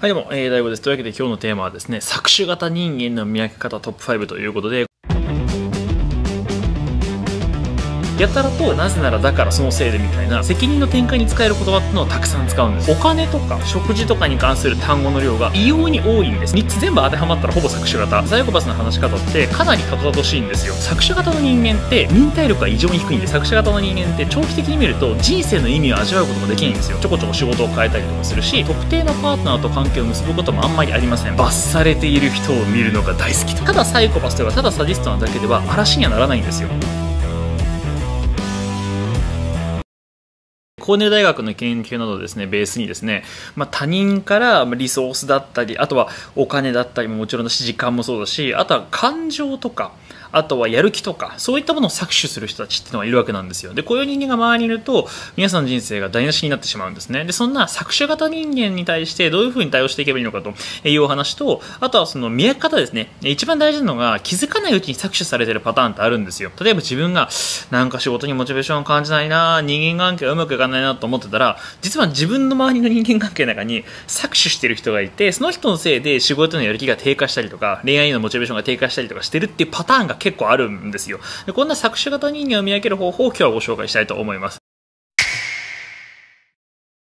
はい、どうも、えー、大悟です。というわけで今日のテーマはですね、搾取型人間の見分け方トップ5ということで、やたらとなぜならだからそのせいでみたいな責任の転換に使える言葉ってのをたくさん使うんです。お金とか食事とかに関する単語の量が異様に多いんです。3つ全部当てはまったらほぼ搾取型。サイコパスの話し方ってかなりたどたどしいんですよ。搾取型の人間って忍耐力が異常に低いんで搾取型の人間って長期的に見ると人生の意味を味わうこともできないんですよ。ちょこちょこ仕事を変えたりとかするし特定のパートナーと関係を結ぶこともあんまりありません。罰されている人を見るのが大好きただサイコパスとかただサディストなだけでは嵐にはならないんですよ。コーネル大学の研究などですね、ベースにですね、まあ、他人からリソースだったり、あとはお金だったりももちろんだし、時間もそうだし、あとは感情とか、あとはやる気とか、そういったものを搾取する人たちっていうのがいるわけなんですよ。で、こういう人間が周りにいると、皆さんの人生が台無しになってしまうんですね。で、そんな搾取型人間に対してどういうふうに対応していけばいいのかというお話と、あとはその見分け方ですね。一番大事なのが気づかないうちに搾取されてるパターンってあるんですよ。例えば自分が、なんか仕事にモチベーションを感じないな人間関係がうまくいかないなと思ってたら、実は自分の周りの人間関係の中に搾取してる人がいて、その人のせいで仕事のやる気が低下したりとか、恋愛のモチベーションが低下したりとかしてるっていうパターンが結構あるんですよ。こんな搾取型人間を見分ける方法を今日はご紹介したいと思います。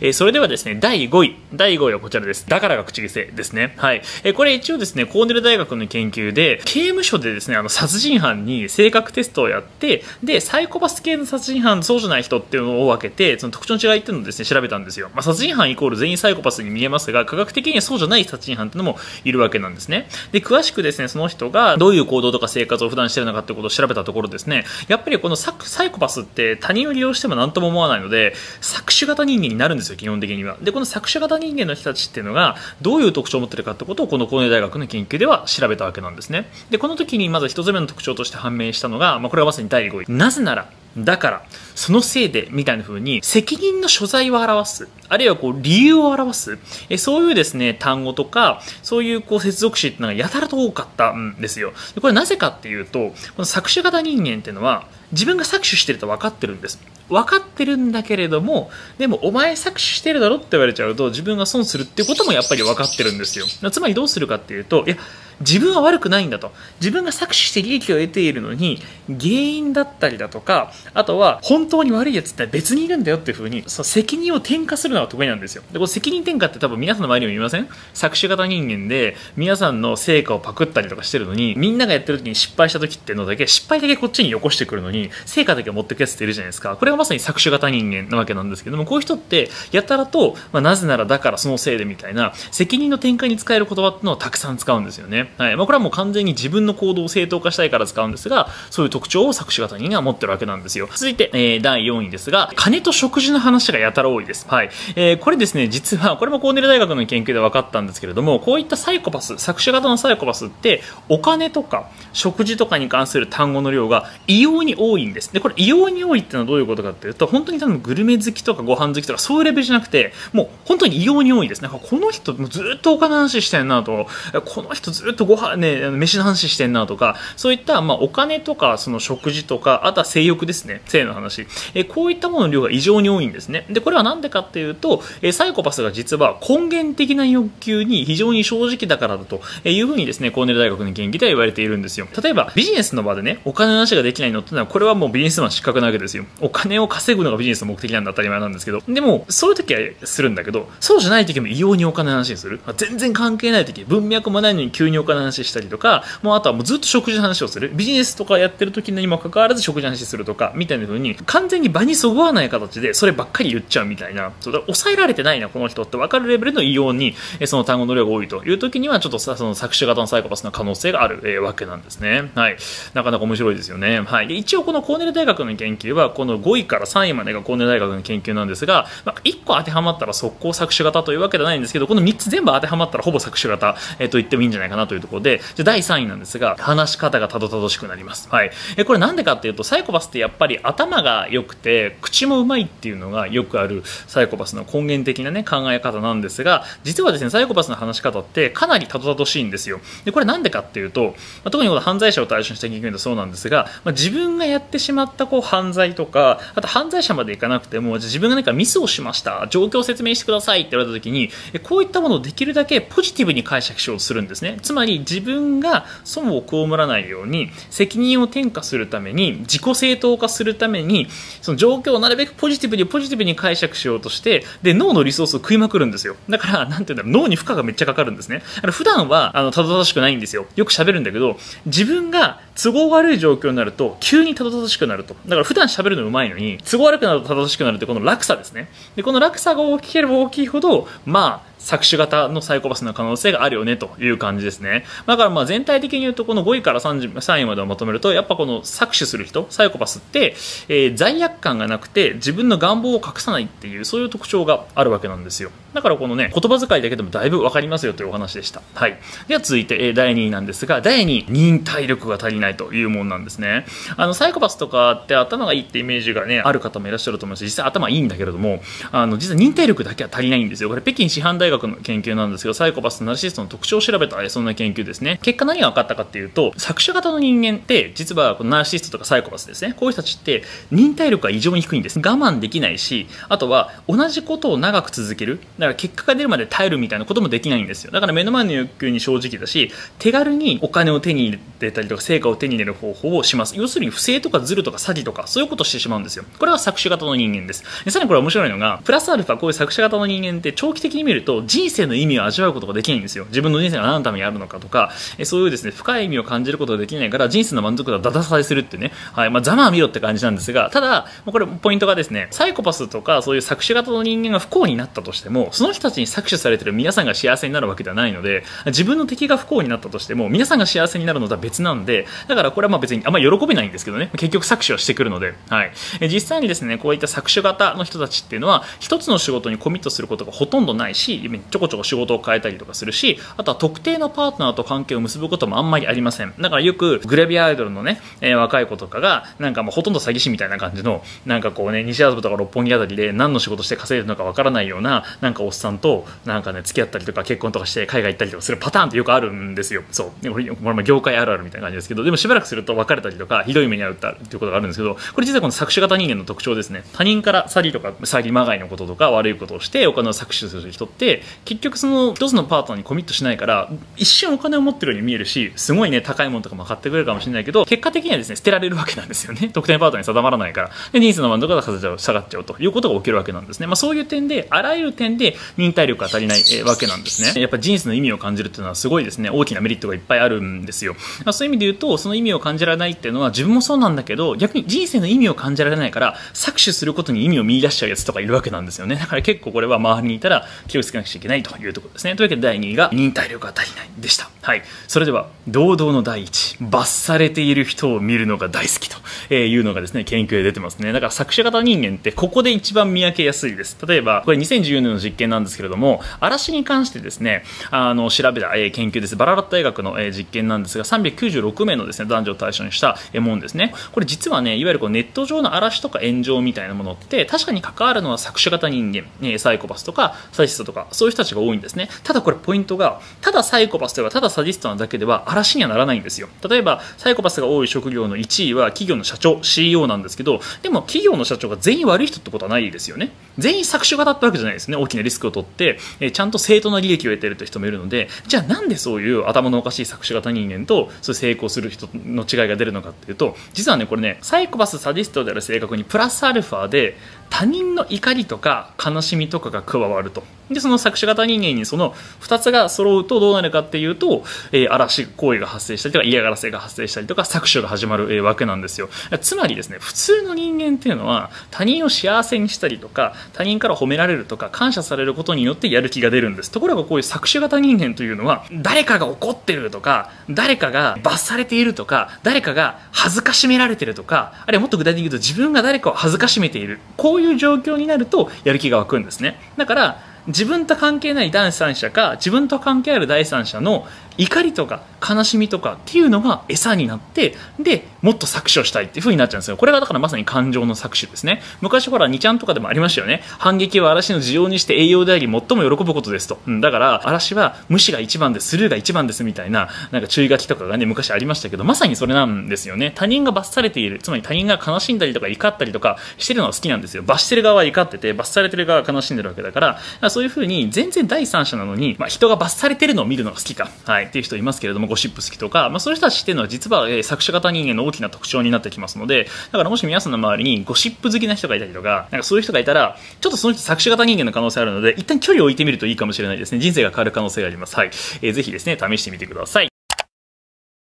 えー、それではですね、第5位。第5位はこちらです。だからが口癖ですね。はい。えー、これ一応ですね、コーネル大学の研究で、刑務所でですね、あの、殺人犯に性格テストをやって、で、サイコパス系の殺人犯、そうじゃない人っていうのを分けて、その特徴の違いっていうのをですね、調べたんですよ。まあ、殺人犯イコール全員サイコパスに見えますが、科学的にはそうじゃない殺人犯っていうのもいるわけなんですね。で、詳しくですね、その人がどういう行動とか生活を普段してるのかってことを調べたところですね、やっぱりこのサイコパスって他人を利用しても何とも思わないので、搾取型人間になるんですよ、基本的には。でこの作者型人間の人たちっていうのがどういう特徴を持ってるかってことをこの高根大学の研究では調べたわけなんですねでこの時にまず1つ目の特徴として判明したのが、まあ、これはまさに第5位なぜならだから、そのせいで、みたいな風に、責任の所在を表す、あるいはこう、理由を表す、えそういうですね、単語とか、そういうこう、接続詞っていうのがやたらと多かったんですよ。でこれなぜかっていうと、この作詞型人間っていうのは、自分が搾取してると分かってるんです。分かってるんだけれども、でもお前搾取してるだろって言われちゃうと自分が損するっていうこともやっぱり分かってるんですよ。つまりどうするかっていうと、いや、自分は悪くないんだと。自分が搾取して利益を得ているのに、原因だったりだとか、あとは本当に悪いやつって別にいるんだよっていうふうに、その責任を転嫁するのが得意なんですよ。で、この責任転嫁って多分皆さんの周りにも言いません？搾取型人間で、皆さんの成果をパクったりとかしてるのに、みんながやってる時に失敗した時っていうのだけ、失敗だけこっちによこしてくるのに、成果だけ持ってくやつっているじゃないですか。これがまさに搾取型人間なわけなんですけども、こういう人って、やたらと、まあ、なぜならだからそのせいでみたいな、責任の転換に使える言葉っていうのをたくさん使うんですよね。はい。まあ、これはもう完全に自分の行動を正当化したいから使うんですが、そういう特徴を作詞型人間は持ってるわけなんですよ。続いて、えー、第4位ですが、金と食事の話がやたら多いです。はい。えー、これですね、実は、これもコーネル大学の研究で分かったんですけれども、こういったサイコパス、作詞型のサイコパスって、お金とか食事とかに関する単語の量が異様に多いんです。で、これ異様に多いっていうのはどういうことかっていうと、本当に多分グルメ好きとかご飯好きとかそういうレベルじゃなくて、もう本当に異様に多いです。なんかこの人ずっとお金の話してんなと、この人ずっっとご飯ね、飯の話してんなとか、そういった、まあ、お金とか、その食事とか、あとは性欲ですね。性の話。えこういったものの量が異常に多いんですね。で、これはなんでかっていうと、えサイコパスが実は根源的な欲求に非常に正直だからだというふうにですね、コーネル大学の研究では言われているんですよ。例えば、ビジネスの場でね、お金の話ができないのってのは、これはもうビジネスマン失格なわけですよ。お金を稼ぐのがビジネスの目的なんだ当たり前なんですけど。でも、そういう時はするんだけど、そうじゃない時も異様にお金の話にする。全然関係ない時、文脈もないのに急にお金の話したりとか、もうあとはもうずっと食事の話をする。ビジネスとかやってる時にもかかわらず食事の話するとか、みたいな風に、完全に場にそぐわない形で、そればっかり言っちゃうみたいな、そうだ抑えられてないな、この人って分かるレベルの異様に、その単語の量が多いという時には、ちょっとその搾取型のサイコパスの可能性がある、えー、わけなんですね。はい。なかなか面白いですよね。はい。で、一応このコーネル大学の研究は、この5位から3位までがコーネル大学の研究なんですが、まあ、1個当てはまったら速攻搾取型というわけではないんですけど、この3つ全部当てはまったらほぼ搾取型、えー、と言ってもいいんじゃないかなとというところで、じゃ第3位なんですが、話し方がたどたどしくなります。はい。えこれなんでかっていうと、サイコパスってやっぱり頭が良くて口もうまいっていうのがよくあるサイコパスの根源的な、ね、考え方なんですが実はですねサイコパスの話し方ってかなりたどたどしいんですよでこれなんでかっていうと、まあ、特にこの犯罪者を対象にした研究でそうなんですが、まあ、自分がやってしまったこう犯罪とかあと犯罪者までいかなくても自分が何かミスをしました状況を説明してくださいって言われた時にこういったものをできるだけポジティブに解釈しようとするんですねつまり自分が損を被らないように責任を転嫁するために自己正当化するためにその状況をなるべくポジティブにポジティブに解釈しようとしてで脳のリソースを食いまくるんですよ。だからなんていうんだろう脳に負荷がめっちゃかかるんですね。だから普段はあのたどたどしくないんですよ。よく喋るんだけど自分が都合悪い状況になると急にたどたどしくなると。だから普段喋るのうまいのに都合悪くなるとたどたどしくなるってこの落差ですね。でこの落差が大きければ大きいほどまあ搾取型のサイコパスの可能性があるよねという感じですね。だからまあ全体的に言うとこの5位から3位までをまとめるとやっぱこの搾取する人、サイコパスって、えー、罪悪感がなくて自分の願望を隠さないっていうそういう特徴があるわけなんですよ。だからこのね、言葉遣いだけでもだいぶ分かりますよというお話でした。はい。では続いて、えー、第2位なんですが、第2位、忍耐力が足りないというもんなんですね。あの、サイコパスとかって頭がいいってイメージがね、ある方もいらっしゃると思いますし、実際頭いいんだけれども、あの、実は忍耐力だけは足りないんですよ。これ北京師範大学の研究なんですけど、サイコパスとナルシストの特徴を調べた、そんな研究ですね。結果何が分かったかっていうと、作者型の人間って、実はこのナルシストとかサイコパスですね。こういう人たちって、忍耐力が異常に低いんです。我慢できないし、あとは同じことを長く続ける。だから結果が出るまで耐えるみたいなこともできないんですよ。だから目の前の欲求に正直だし、手軽にお金を手に入れたりとか、成果を手に入れる方法をします。要するに不正とかズルとか詐欺とか、そういうことをしてしまうんですよ。これは作者型の人間です。でさらにこれ面白いのが、プラスアルファこういう作者型の人間って長期的に見ると人生の意味を味わうことができないんですよ。自分の人生が何のためにあるのかとか、そういうですね、深い意味を感じることができないから、人生の満足度はだだされするってね、はい、まあ、ざまあ見ろって感じなんですが、ただ、これポイントがですね、サイコパスとかそういう作詞型の人間が不幸になったとしても、その人たちに搾取されてる皆さんが幸せになるわけではないので、自分の敵が不幸になったとしても、皆さんが幸せになるのとは別なんで、だからこれはまあ別にあんまり喜べないんですけどね、結局搾取はしてくるので、はい。実際にですね、こういった搾取型の人たちっていうのは、一つの仕事にコミットすることがほとんどないし、ちょこちょこ仕事を変えたりとかするし、あとは特定のパートナーと関係を結ぶこともあんまりありません。だからよくグレビアアイドルのね、えー、若い子とかが、なんかもうほとんど詐欺師みたいな感じの、なんかこうね、西麻布とか六本木あたりで何の仕事して稼いでるのかわからないような、なんかおっさんと、なんかね、付き合ったりとか結婚とかして海外行ったりとかするパターンってよくあるんですよ。そう。でこれ、これ業界あるあるみたいな感じですけど、でもしばらくすると別れたりとか、ひどい目に遭うっていうことがあるんですけど、これ実はこの搾取型人間の特徴ですね。他人から詐欺とか、詐欺まがいのこととか悪いことをしてお金を搾取する人って、結局その一つのパートナーにコミットしないから、一瞬お金を持ってるように見えるし、すごいね、高いものとかも買ってくれるかもしれないけど、結果的にはですね、捨てられるわけなんですよね。特定パートナーに定まらないから。で、ニーズの満足度が下がっちゃうということが起きるわけなんですね。まあそういう点で、あらゆる点で忍耐力が足りない、わけなんですね。やっぱ人生の意味を感じるっていうのはすごいですね、大きなメリットがいっぱいあるんですよ。そういう意味で言うと、その意味を感じられないっていうのは自分もそうなんだけど、逆に人生の意味を感じられないから、搾取することに意味を見出しちゃうやつとかいるわけなんですよね。だから結構これは周りにいたら気をつけなくちゃいけないというところですね。というわけで第2位が忍耐力が足りないでした。はい。それでは、堂々の第一、罰されている人を見るのが大好きというのがですね、研究で出てますね。だから作者型人間ってここで一番見分けやすいです。例えば、これ2014年の実験なんですけれども、嵐に関してですね、あの、調べた、え研究です。バララット大学の、え実験なんですが、396名のですね、男女を対象にしたもんですね。これ実はね、いわゆるこうネット上の嵐とか炎上みたいなものって、確かに関わるのは作者型人間、えサイコパスとか、サイストとか、そういう人たちが多いんですね。ただこれポイントが、ただサイコパスとか、ただサディストなだけでは嵐にはならないんですよ。例えば、サイコパスが多い職業の1位は企業の社長、CEO なんですけど、でも企業の社長が全員悪い人ってことはないですよね。全員搾取型ってわけじゃないですね。大きなリスクを取って、えちゃんと正当な利益を得てるという人もいるので、じゃあなんでそういう頭のおかしい搾取型人間と、そう成功する人の違いが出るのかっていうと、実はね、これね、サイコパス、サディストである性格にプラスアルファで、他人の怒りとか悲しみとかが加わると。で、その作詞型人間にその2つが揃うとどうなるかっていうと、えー、嵐行為が発生したりとか嫌がらせが発生したりとか搾取が始まる、えー、わけなんですよ。つまりですね、普通の人間っていうのは他人を幸せにしたりとか、他人から褒められるとか、感謝されることによってやる気が出るんです。ところがこういう作詞型人間というのは、誰かが怒ってるとか、誰かが罰されているとか、誰かが恥ずかしめられてるとか、あるいはもっと具体的に言うと自分が誰かを恥ずかしめている。こういう状況になるとやる気が湧くんですね。だから、自分と関係ない第三者か自分と関係ある第三者の怒りとか悲しみとかっていうのが餌になってでもっと搾取をしたいっていう風になっちゃうんですよ。これがだからまさに感情の搾取ですね。昔ほら2ちゃんとかでもありましたよね。反撃は嵐の需要にして栄養であり最も喜ぶことですと、うん、だから嵐は無視が一番ですスルーが一番ですみたいななんか注意書きとかがね昔ありましたけどまさにそれなんですよね。他人が罰されているつまり他人が悲しんだりとか怒ったりとかしてるのは好きなんですよ。罰してる側は怒ってて罰されてる側は悲しんでるわけだからそういう風に全然第三者なのに、まあ、人が罰されてるのを見るのが好きか、はい、っていう人いますけれどもゴシップ好きとか、まあ、そういう人たちっていうのは実は、えー、作者型人間の大きな特徴になってきますのでだからもし皆さんの周りにゴシップ好きな人がいたりとかなんかそういう人がいたらちょっとその人作者型人間の可能性あるので一旦距離を置いてみるといいかもしれないですね。人生が変わる可能性があります。はい、えー、ぜひですね試してみてください。